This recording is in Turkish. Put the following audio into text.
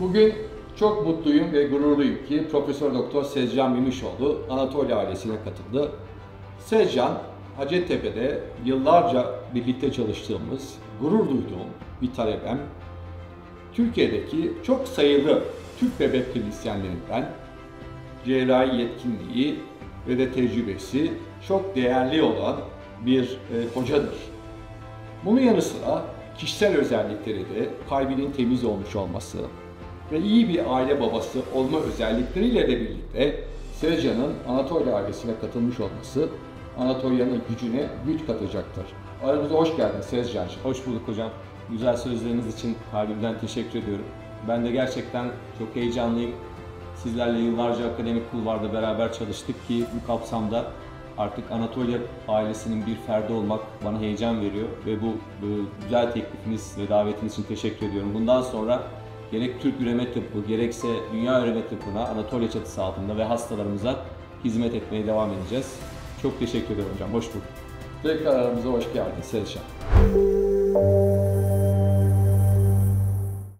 Bugün çok mutluyum ve gururluyum ki Profesör Doktor Sezcan Mimişoğlu Anatolia ailesine katıldı. Sezcan, Hacettepe'de yıllarca birlikte çalıştığımız, gurur duyduğum bir talebem. Türkiye'deki çok sayılı Türk bebek klinisyenlerinden cerrahi yetkinliği ve de tecrübesi çok değerli olan bir e, hocadır. Bunun yanı sıra kişisel özellikleri de kalbinin temiz olmuş olması ve iyi bir aile babası olma özellikleriyle de birlikte Sezcan'ın Anatolia ailesine katılmış olması Anatolia'nın gücüne güç katacaktır. Aramıza hoş geldin Sezcan'cığım. Hoş bulduk hocam. Güzel sözleriniz için kalbimden teşekkür ediyorum. Ben de gerçekten çok heyecanlıyım. Sizlerle yıllarca akademik kulvarda beraber çalıştık ki bu kapsamda artık Anatolia ailesinin bir ferdi olmak bana heyecan veriyor ve bu, bu güzel teklifiniz ve davetiniz için teşekkür ediyorum. Bundan sonra gerek Türk üreme tıbbı gerekse dünya üreme tıbbına Anatolia çatısı altında ve hastalarımıza hizmet etmeye devam edeceğiz. Çok teşekkür ederim hocam. Hoş bulduk. Tekrar aramıza hoş geldin Sezcan.